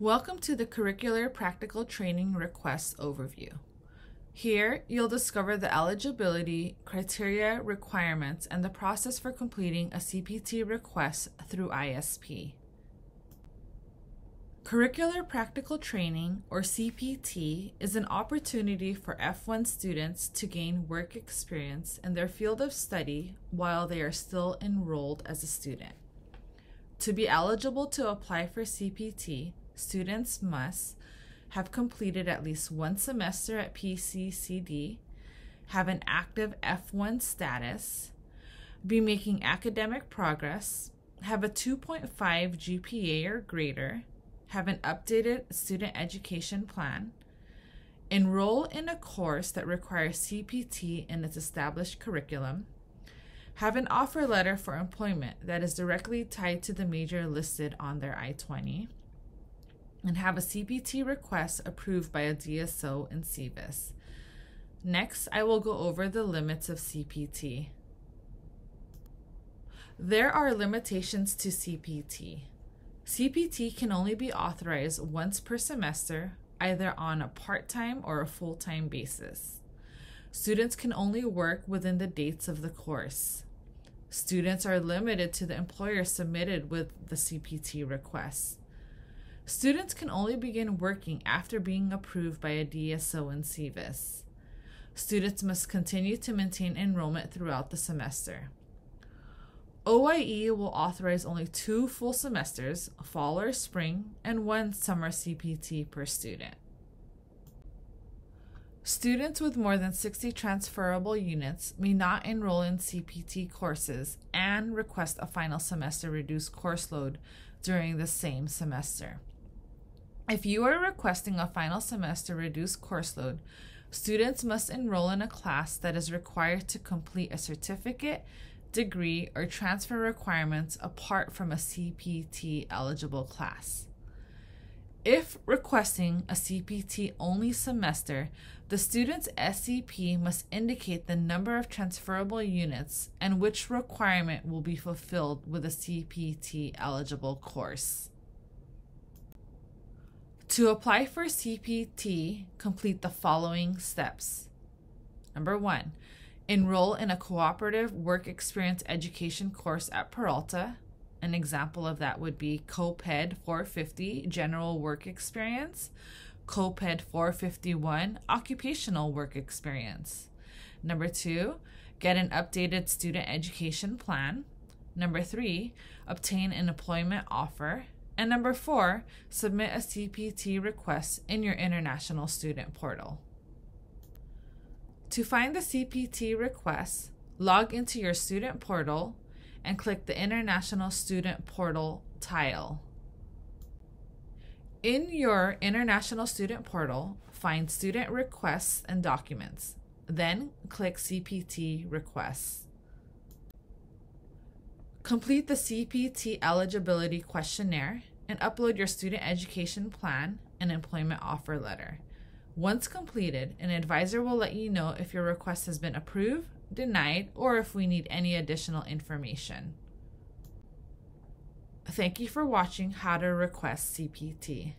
Welcome to the Curricular Practical Training Requests Overview. Here, you'll discover the eligibility, criteria, requirements, and the process for completing a CPT request through ISP. Curricular Practical Training, or CPT, is an opportunity for F1 students to gain work experience in their field of study while they are still enrolled as a student. To be eligible to apply for CPT, students must have completed at least one semester at PCCD, have an active F1 status, be making academic progress, have a 2.5 GPA or greater, have an updated student education plan, enroll in a course that requires CPT in its established curriculum, have an offer letter for employment that is directly tied to the major listed on their I 20 and have a CPT request approved by a DSO and SEVIS. Next, I will go over the limits of CPT. There are limitations to CPT. CPT can only be authorized once per semester, either on a part time or a full time basis. Students can only work within the dates of the course. Students are limited to the employer submitted with the CPT request. Students can only begin working after being approved by a DSO and SEVIS. Students must continue to maintain enrollment throughout the semester. OIE will authorize only two full semesters, fall or spring, and one summer CPT per student. Students with more than 60 transferable units may not enroll in CPT courses and request a final semester reduced course load during the same semester. If you are requesting a final semester reduced course load, students must enroll in a class that is required to complete a certificate, degree, or transfer requirements apart from a CPT eligible class. If requesting a CPT only semester, the student's SEP must indicate the number of transferable units and which requirement will be fulfilled with a CPT eligible course. To apply for CPT, complete the following steps. Number one, enroll in a cooperative work experience education course at Peralta. An example of that would be COPED 450 General Work Experience, COPED 451 Occupational Work Experience. Number two, get an updated student education plan. Number three, obtain an employment offer. And number four, submit a CPT request in your International Student Portal. To find the CPT request, log into your student portal and click the International Student Portal tile. In your International Student Portal, find Student Requests and Documents. Then click CPT Requests. Complete the CPT eligibility questionnaire and upload your student education plan and employment offer letter. Once completed, an advisor will let you know if your request has been approved, denied, or if we need any additional information. Thank you for watching How to Request CPT.